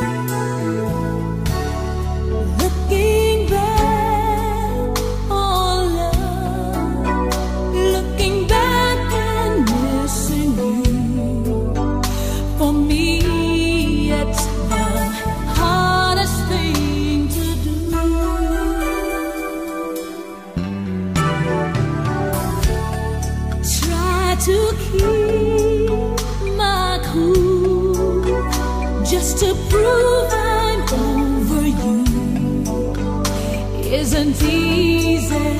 Looking to prove I'm over you. Isn't easy